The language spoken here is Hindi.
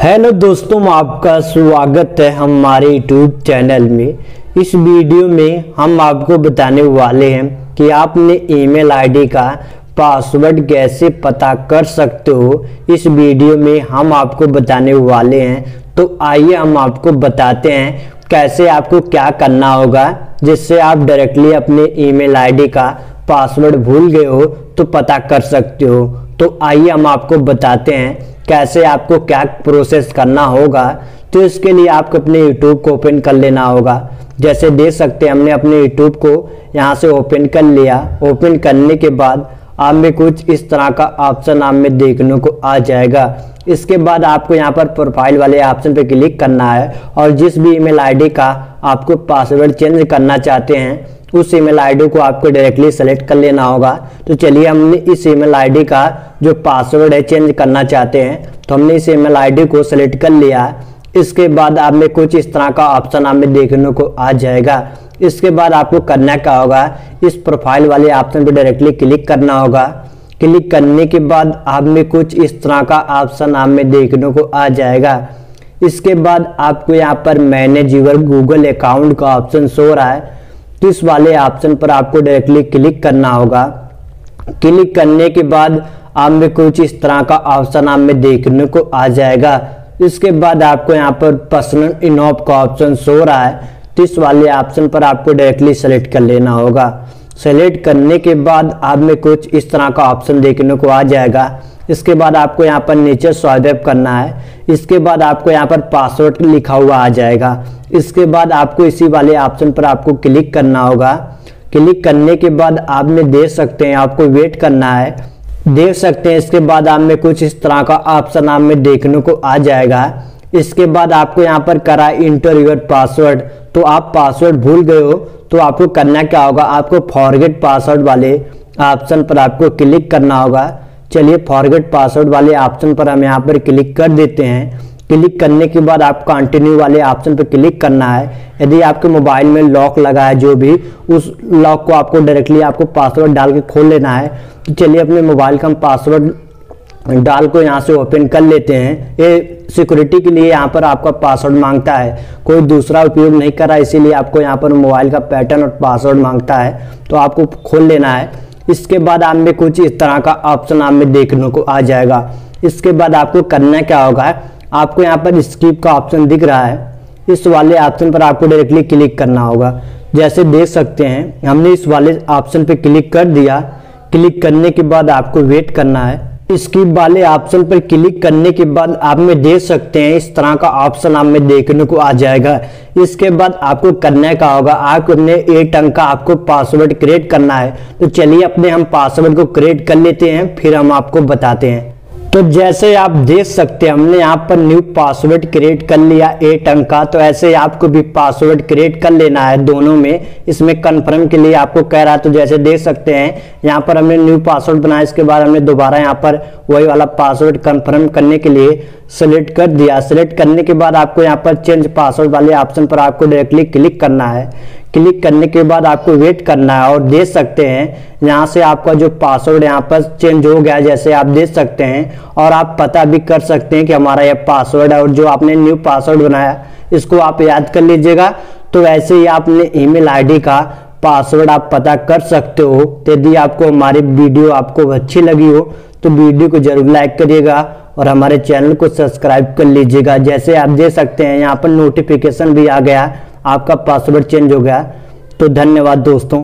हेलो दोस्तों, आपका स्वागत है हमारे यूट्यूब चैनल में। इस वीडियो में हम आपको बताने वाले हैं कि आपने ईमेल आईडी का पासवर्ड कैसे पता कर सकते हो। इस वीडियो में हम आपको बताने वाले हैं। तो आइए हम आपको बताते हैं कैसे आपको क्या करना होगा, जिससे आप डायरेक्टली अपने ईमेल आईडी का पासवर्ड भूल गए हो तो पता कर सकते हो। तो आइए हम आपको बताते हैं कैसे आपको क्या प्रोसेस करना होगा तो इसके लिए आपको अपने यूट्यूब को ओपन कर लेना होगा। जैसे देख सकते हैं, हमने अपने यूट्यूब को यहाँ से ओपन कर लिया। ओपन करने के बाद आप में कुछ इस तरह का ऑप्शन आप में देखने को आ जाएगा। इसके बाद आपको यहाँ पर प्रोफ़ाइल वाले ऑप्शन पर क्लिक करना है और जिस भी ईमेल आईडी का आपको पासवर्ड चेंज करना चाहते हैं उस ईमेल आईडी को आपको डायरेक्टली सेलेक्ट कर लेना होगा। तो चलिए हमने इस ईमेल आईडी का जो पासवर्ड है चेंज करना चाहते हैं तो हमने इस ईमेल आईडी को सेलेक्ट कर लिया। इसके बाद आप में कुछ इस तरह का ऑप्शन आप में देखने को आ जाएगा। इसके बाद आपको करना क्या होगा, इस प्रोफ़ाइल वाले ऑप्शन पे डायरेक्टली क्लिक करना होगा। क्लिक करने के बाद आप में कुछ इस तरह का ऑप्शन आप में देखने को आ जाएगा। इसके बाद आपको यहाँ पर मैनेज यूर गूगल अकाउंट का ऑप्शन शो रहा है। तो इस वाले ऑप्शन पर आपको डायरेक्टली क्लिक करना होगा। क्लिक करने के बाद आप में कुछ इस तरह का ऑप्शन आप में देखने को आ जाएगा। इसके बाद आपको यहाँ पर पर्सनल इनऑप का ऑप्शन शो रहा है। तो इस वाले ऑप्शन पर आपको डायरेक्टली सेलेक्ट कर लेना होगा। सेलेक्ट करने के बाद आप में कुछ इस तरह का ऑप्शन देखने को आ जाएगा। इसके बाद आपको यहाँ पर नीचे स्वाइप करना है। इसके बाद आपको यहाँ पर पासवर्ड लिखा हुआ आ जाएगा। इसके बाद आपको इसी वाले ऑप्शन पर आपको क्लिक करना होगा। क्लिक करने के बाद आप में देख सकते हैं, आपको वेट करना है। देख सकते हैं, इसके बाद आप में कुछ इस तरह का ऑप्शन आप में देखने को आ जाएगा। इसके बाद आपको यहाँ पर करा इंटर योर पासवर्ड तो आप पासवर्ड भूल गए हो तो आपको करना क्या होगा? आपको फॉरगेट पासवर्ड वाले ऑप्शन पर आपको क्लिक करना होगा। चलिए फॉरगेट पासवर्ड वाले ऑप्शन पर हम यहाँ पर क्लिक कर देते हैं। क्लिक करने के बाद आप कंटिन्यू वाले ऑप्शन पर क्लिक करना है। यदि आपके मोबाइल में लॉक लगा है जो भी, उस लॉक को आपको डायरेक्टली आपको पासवर्ड डाल के खोल लेना है। तो चलिए अपने मोबाइल का हम पासवर्ड डाल को यहाँ से ओपन कर लेते हैं। ये सिक्योरिटी के लिए यहाँ पर आपका पासवर्ड माँगता है। कोई दूसरा उपयोग नहीं कर रहा, इसीलिए आपको यहाँ पर मोबाइल का पैटर्न और पासवर्ड माँगता है। तो आपको खोल लेना है। इसके बाद आप में कुछ इस तरह का ऑप्शन आप में देखने को आ जाएगा। इसके बाद आपको करना क्या होगा, आपको यहाँ पर स्किप का ऑप्शन दिख रहा है। इस वाले ऑप्शन पर आपको डायरेक्टली क्लिक करना होगा। जैसे देख सकते हैं, हमने इस वाले ऑप्शन पर क्लिक कर दिया। क्लिक करने के बाद आपको वेट करना है। स्कीप वाले ऑप्शन पर क्लिक करने के बाद आप में देख सकते हैं, इस तरह का ऑप्शन आप में देखने को आ जाएगा। इसके बाद आपको करने का होगा? आपने एक अंक का आपको पासवर्ड क्रिएट करना है। तो चलिए अपने हम पासवर्ड को क्रिएट कर लेते हैं, फिर हम आपको बताते हैं। तो जैसे आप देख सकते हैं, हमने यहाँ पर न्यू पासवर्ड क्रिएट कर लिया एट अंक का तो ऐसे आपको भी पासवर्ड क्रिएट कर लेना है दोनों में। इसमें कंफर्म के लिए आपको कह रहा है तो जैसे देख सकते हैं, यहाँ पर हमने न्यू पासवर्ड बनाया, इसके बाद हमने दोबारा यहाँ पर वही वाला पासवर्ड कंफर्म करने के लिए सेलेक्ट कर दिया। सेलेक्ट करने के बाद आपको यहाँ पर चेंज पासवर्ड वाले ऑप्शन पर आपको डायरेक्टली क्लिक करना है। क्लिक करने के बाद आपको वेट करना है और देख सकते हैं, यहाँ से आपका जो पासवर्ड यहाँ पर चेंज हो गया जैसे आप देख सकते हैं, और आप पता भी कर सकते हैं कि हमारा यह पासवर्ड है और जो आपने न्यू पासवर्ड बनाया, इसको आप याद कर लीजिएगा। तो वैसे ही आपने ईमेल आईडी का पासवर्ड आप पता कर सकते हो। यदि आपको हमारी वीडियो आपको अच्छी लगी हो तो वीडियो को ज़रूर लाइक करिएगा और हमारे चैनल को सब्सक्राइब कर लीजिएगा। जैसे आप देख सकते हैं, यहाँ पर नोटिफिकेशन भी आ गया। आपका पासवर्ड चेंज हो गया। तो धन्यवाद दोस्तों।